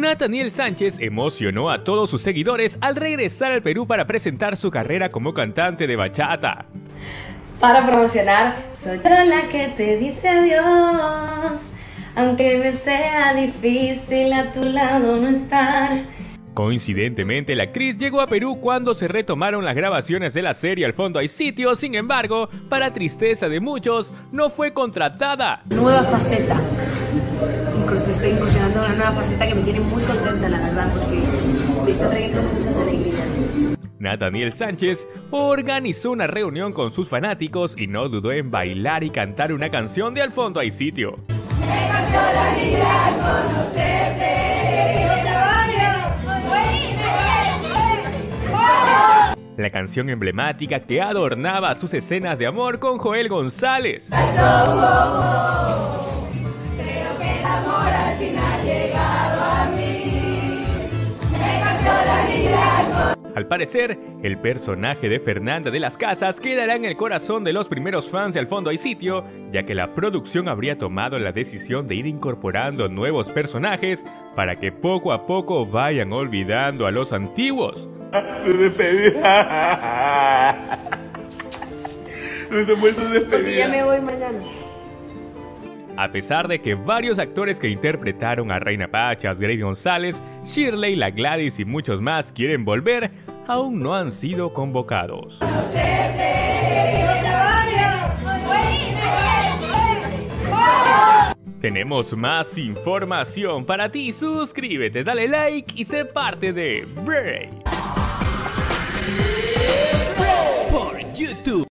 Nathaniel Sánchez emocionó a todos sus seguidores al regresar al Perú para presentar su carrera como cantante de bachata. Para promocionar, soy yo la que te dice adiós, aunque me sea difícil a tu lado no estar. Coincidentemente, la actriz llegó a Perú cuando se retomaron las grabaciones de la serie Al fondo hay sitio, sin embargo, para tristeza de muchos, no fue contratada. Nueva faceta. Nueva faceta que me tiene muy contenta, la verdad, porque me está trayendo muchas alegrías. Nathaniel Sánchez organizó una reunión con sus fanáticos y no dudó en bailar y cantar una canción de Al fondo hay sitio. Me cambió la vida conocerte. la canción emblemática que adornaba sus escenas de amor con Joel González. Parecer, el personaje de Fernanda de las Casas quedará en el corazón de los primeros fans de Al fondo hay sitio, ya que la producción habría tomado la decisión de ir incorporando nuevos personajes para que poco a poco vayan olvidando a los antiguos. Porque ya me voy mañana. A pesar de que varios actores que interpretaron a Reina Pachas, Grady González, Shirley, La Gladys y muchos más quieren volver, aún no han sido convocados. Tenemos más información para ti, suscríbete, dale like y sé parte de Break.